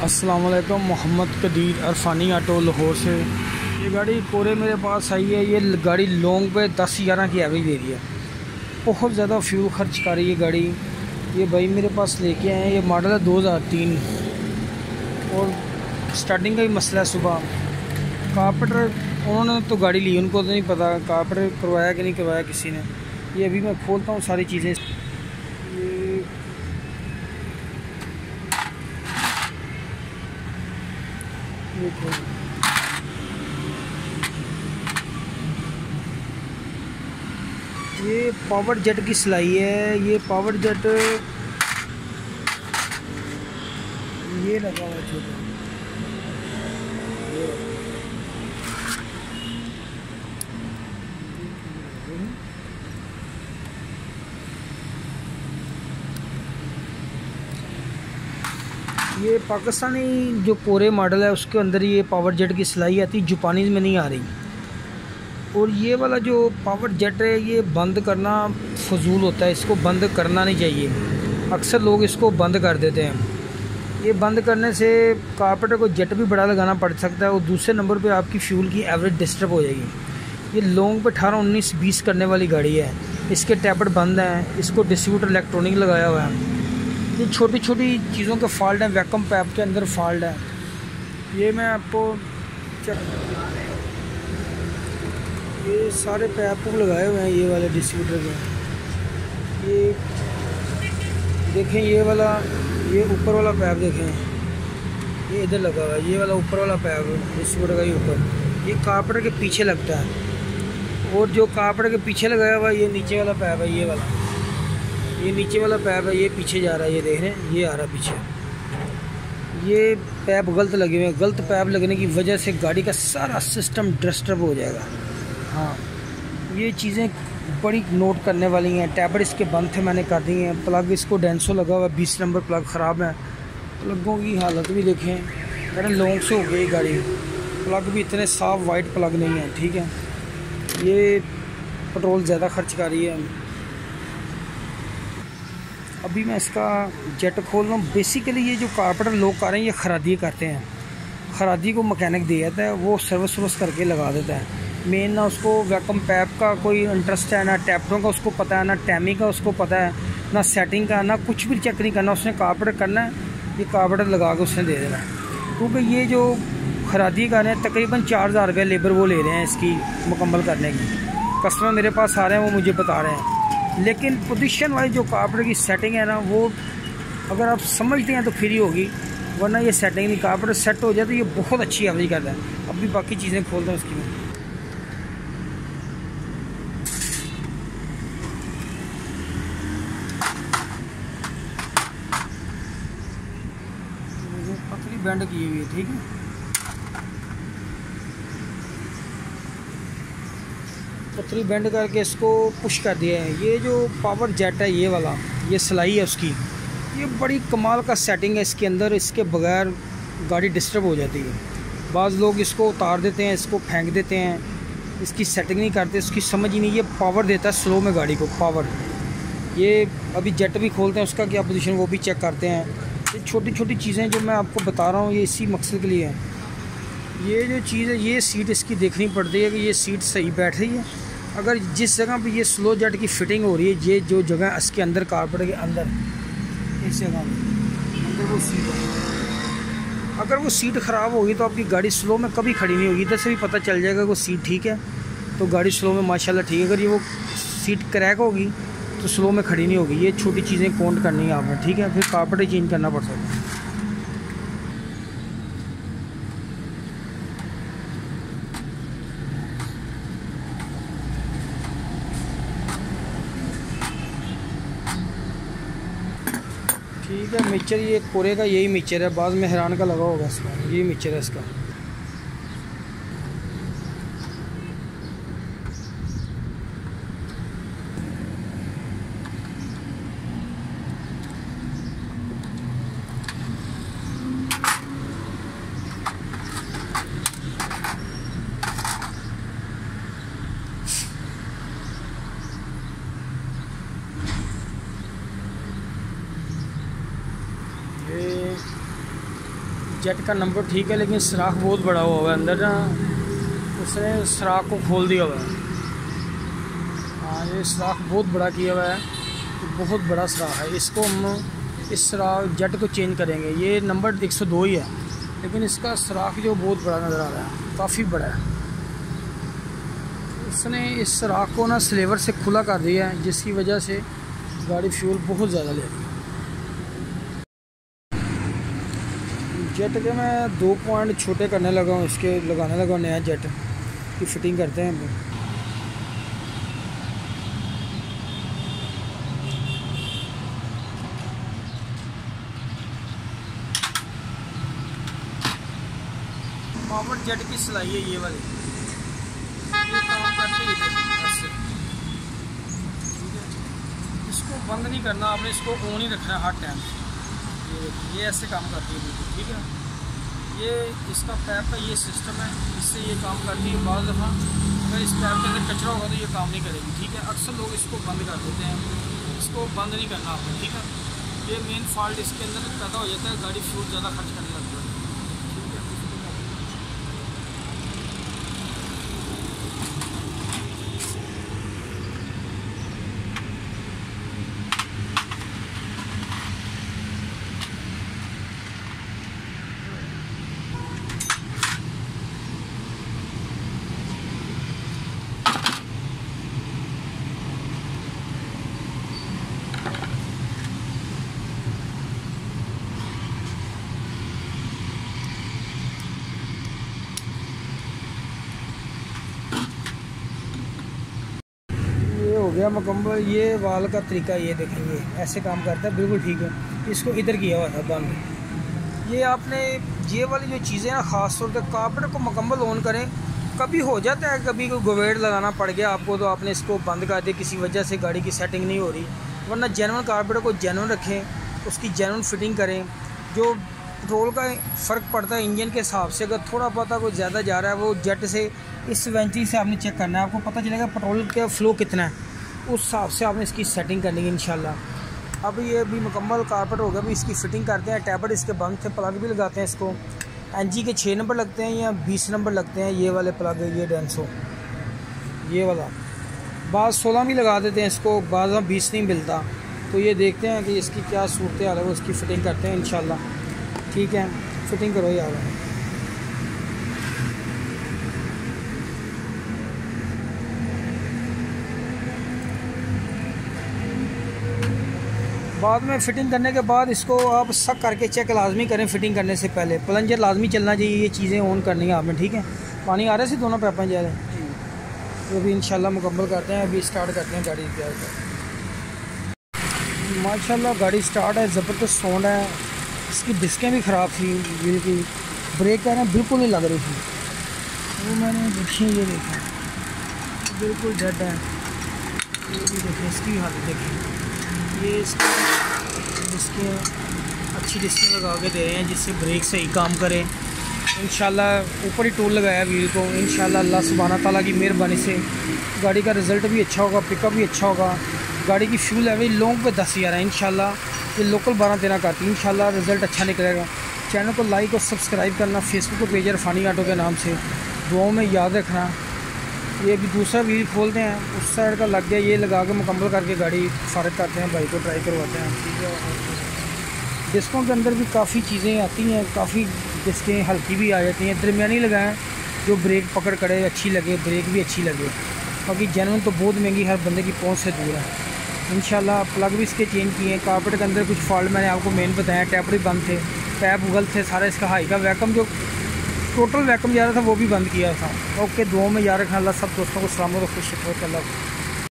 अस्सलाम वालेकुम मोहम्मद कदीर अरफानी ऑटो लाहौर से। ये गाड़ी कोरे मेरे पास आई है, ये गाड़ी लॉन्ग पे दस ग्यारह की एवरेज दे रही है। बहुत ज़्यादा फ्यूल खर्च कर रही है गाड़ी। ये भाई मेरे पास लेके आए हैं, ये मॉडल है दो हज़ार तीन। और स्टार्टिंग का ही मसला है सुबह। कारपेटर उन्होंने तो गाड़ी ली, उनको तो नहीं पता कारपेटर करवाया कि नहीं करवाया किसी ने। ये अभी मैं खोलता हूँ सारी चीज़ें। ये पावर जेट की सिलाई है ये पावर जेट ये लगा हुआ छोटा। ये पाकिस्तानी जो पूरे मॉडल है, उसके अंदर ये पावर जेट की सिलाई आती जापानीज़ में नहीं आ रही। और ये वाला जो पावर जेट है, ये बंद करना फजूल होता है, इसको बंद करना नहीं चाहिए। अक्सर लोग इसको बंद कर देते हैं। ये बंद करने से कारपेटर को जेट भी बड़ा लगाना पड़ सकता है, और दूसरे नंबर पे आपकी फ्यूल की एवरेज डिस्टर्ब हो जाएगी। ये लॉन्ग पे अठारह, उन्नीस, बीस करने वाली गाड़ी है। इसके टैबलेट बंद हैं, इसको डिस्ट्रीब्यूटर इलेक्ट्रॉनिक लगाया हुआ है। ये छोटी छोटी चीज़ों के फॉल्ट हैं वैकम पैप के अंदर फॉल्ट है। ये मैं आपको चेक ये सारे पैप लगाए हुए हैं, ये वाले डिस्ट्रीब्यूटर के। ये देखें, ये वाला, ये ऊपर वाला पैप देखें। ये इधर लगा हुआ है, ये वाला ऊपर वाला पैप डिस्ट्रीब्यूटर का ही ऊपर। ये कारपेटर के पीछे लगता है। और जो कारपेटर के पीछे लगाया हुआ है, ये नीचे वाला पैप है, ये वाला। ये नीचे वाला पैप है, ये पीछे जा रहा है, ये देख रहे हैं, ये आ रहा है पीछे। ये पैप गलत लगे हुए हैं, गलत पैप लगने की वजह से गाड़ी का सारा सिस्टम डिस्टर्ब हो जाएगा। हाँ ये चीज़ें बड़ी नोट करने वाली हैं, टैबलेट इसके बंद थे, मैंने कर दिए हैं। प्लग इसको डेंसो लगा हुआ है, बीस नंबर प्लग ख़राब है। प्लगों की हालत भी देखें, मैंने लॉन्ग से हो गई गाड़ी। प्लग भी इतने साफ़, वाइट प्लग नहीं है, ठीक है। ये पेट्रोल ज़्यादा खर्च कर रही है। अभी मैं इसका जेट खोल रहा हूँ। बेसिकली ये जो कारपेटर लोग कर रहे हैं, ये खरादी करते हैं। खरादी को मकैनिक दे जाता है, वो सर्विस वर्विस करके लगा देता है। मेन ना उसको वैकम पैप का कोई इंटरेस्ट है, ना टैपरों का उसको पता है, ना टैमी का उसको पता है, ना सेटिंग का, ना कुछ भी चेक नहीं करना, उसने कारपेटर करना है, ये कारपेटर लगा के उसने दे देना है। क्योंकि ये जो खरादी कर रहे हैं, तकरीबन चार हज़ार रुपये लेबर वो ले रहे हैं इसकी मुकम्मल करने की। कस्टमर मेरे पास आ रहे हैं, वो मुझे बता रहे हैं। लेकिन पोजीशन वाइज जो कार्पेटर की सेटिंग है ना, वो अगर आप समझते हैं तो फ्री होगी, वरना ये सेटिंग नहीं कार्पेटर सेट हो जाए तो ये बहुत अच्छी एवरेज करता है। अब भी बाकी चीज़ें खोलते हैं उसकी में। बैंड की हुई है, ठीक है? पथरी बेंड करके इसको पुश कर दिया है। ये जो पावर जेट है, ये वाला, ये सिलाई है उसकी, ये बड़ी कमाल का सेटिंग है इसके अंदर। इसके बगैर गाड़ी डिस्टर्ब हो जाती है। बाज़ लोग इसको उतार देते हैं, इसको फेंक देते हैं। इसकी सेटिंग नहीं करते, इसकी समझ ही नहीं। ये पावर देता है स्लो में गाड़ी को पावर ये अभी जेट भी खोलते हैं उसका क्या पोजीशन वो भी चेक करते हैं। ये छोटी छोटी चीज़ें जो मैं आपको बता रहा हूँ, ये इसी मकसद के लिए है। ये जो चीज़ है, ये सीट इसकी देखनी पड़ती है कि ये सीट सही बैठ रही है। अगर जिस जगह पे ये स्लो जेट की फिटिंग हो रही है, ये जो जगह इसके अंदर कारपेट के अंदर, इस जगह अंदर वो सीट अगर वो सीट ख़राब होगी तो आपकी गाड़ी स्लो में कभी खड़ी नहीं होगी। इधर से भी पता चल जाएगा वो सीट ठीक है। तो गाड़ी स्लो में, माशाल्लाह ठीक है। अगर ये वो सीट क्रैक होगी तो स्लो में खड़ी नहीं होगी। ये छोटी चीज़ें काउंट करनी है आपने ठीक है? फिर कारपेट चेंज करना पड़ सकता है। ठीक है मिक्सचर ये कोरे का यही मिक्सचर है, बाद में हैरान का लगा होगा इसका यही मिक्सचर है इसका। जेट का नंबर ठीक है, लेकिन सराख बहुत बड़ा हुआ है अंदर ना। उसने सराख को खोल दिया हुआ है। हाँ ये सराख बहुत बड़ा किया हुआ है। तो बहुत बड़ा सराख है। इसको हम इस सराख जेट को चेंज करेंगे। ये नंबर 102 ही है। लेकिन इसका सराख जो बहुत बड़ा नज़र आ रहा है। काफ़ी बड़ा है। उसने इस सराख को ना स्लेवर से खुला कर दिया है, जिसकी वजह से गाड़ी फ्यूल बहुत ज़्यादा ले रही है। जेट के मैं दो पॉइंट छोटे करने लगा हूँ इसके लगाने लगा नया जेट की फिटिंग करते हैं पावर जेट की सिलाई है ये वाली। ही इसको बंद नहीं करना, आपने इसको ऑन ही रखना है हर टाइम ये ये ऐसे काम करती है बिल्कुल, ठीक है? ये इसका पैप का ये सिस्टम है, इससे ये काम करती है बाद दफ़ा। अगर इस पैप के अंदर कचरा होगा तो ये काम नहीं करेगी, ठीक है? अक्सर लोग इसको बंद कर देते हैं। इसको बंद नहीं करना आपको ठीक है? ये मेन फॉल्ट इसके अंदर पैदा हो जाता है, गाड़ी फ्यूल ज़्यादा खर्च करने लगता है। हो गया मुकम्मल ये वाल का तरीका ये देखेंगे। ऐसे काम करता है, बिल्कुल ठीक है। इसको इधर किया हुआ था, बंद। ये आपने, ये वाली जो चीज़ें ना ख़ास तौर पर कार्पेट को मुकम्मल ऑन करें, कभी हो जाता है, कभी कोई गवेड़ लगाना पड़ गया आपको तो आपने इसको बंद कर दिया, किसी वजह से गाड़ी की सेटिंग नहीं हो रही। वरना जेनवन कार्पेट को जेनवन रखें, उसकी जेनवन फिटिंग करें। जो पेट्रोल का फ़र्क पड़ता है, इंजन के हिसाब से, अगर थोड़ा पता कोई ज़्यादा जा रहा है, वो जेट से, इस वेंची से आपने चेक करना है, आपको पता चलेगा पेट्रोल का फ़्लो कितना है। उस हिसाब से आपने इसकी सेटिंग करनी है इन अब ये अभी मुकम्मल कारपेट हो गया, अभी इसकी फ़िटिंग करते हैं टैबलेट इसके बंद थे प्लग भी लगाते हैं इसको। एन के छः नंबर लगते हैं या बीस नंबर लगते हैं, ये वाले प्लग ये डेंसो ये वाला। बाद सोलह भी लगा देते हैं इसको बाद बीस नहीं मिलता। तो ये देखते हैं कि इसकी क्या सूरत हाल है, वो इसकी फ़िटिंग करते हैं इन ठीक है फ़िटिंग करो यार। बाद में फ़िटिंग करने के बाद इसको आप सक करके चेक लाजमी करें फ़िटिंग करने से पहले। प्लंजर लाजमी चलना चाहिए ये चीज़ें ऑन करनी है आपने ठीक है? पानी आ रहा है दोनों पैपा जा रहे हैं? तो अभी इंशाल्लाह मुकम्मल करते हैं अभी स्टार्ट करते हैं गाड़ी कर माशाल्लाह गाड़ी स्टार्ट है ज़बरदस्त साउंड है। इसकी डिस्कें भी ख़राब थी व्हील की ब्रेक है ना बिल्कुल नहीं लग रही थी। वो मैंने देखी ये देखा। बिल्कुल डेड है। ये भी देखें इसकी हालत देखिए। ये इसकी डिस्कें अच्छी डिस्कें लगा के दे रहे हैं, जिससे ब्रेक सही काम करें। इन ऊपर ही टूल लगाया व्हील को। इन अल्लाह सुबहाना ताला की मेहरबानी से। गाड़ी का रिज़ल्ट भी अच्छा होगा पिकअप भी अच्छा होगा। गाड़ी की फ्यूल लेवल लॉन्ग पे दस हज़ार है इन ये लोकल बारह करती है। इन रिज़ल्ट अच्छा निकलेगा। चैनल को लाइक और सब्सक्राइब करना फेसबुक पेज है फ़ानी आटो के नाम से। दुआओं में याद रखना। ये अभी दूसरा व्हील खोलते हैं, उस साइड का लग गया, ये लगा के मुकम्मल करके गाड़ी फारग करते हैं बाइक को ट्राई करवाते हैं। डिस्कों के अंदर भी काफ़ी चीज़ें आती हैं, काफ़ी डिस्कें हल्की भी आ जाती हैं, दरमियानी लगाएँ, जो ब्रेक पकड़ करे अच्छी लगे ब्रेक भी अच्छी लगे। बाकी जनवन तो बहुत महँगी हर बंदे की पहुँच से दूर है। इन प्लग भी इसके चेंज किए हैं कारपेट के अंदर कुछ फॉल्ट मैंने आपको मेन बताया टैप भी बंद थे पैप गलत थे, सारा इसका हाई का वैकम जो टोटल वैकम जा रहा था वो भी बंद किया था। ओके, दो में यार रखना अल्लाह सब दोस्तों को सलामत खुश अल्लाह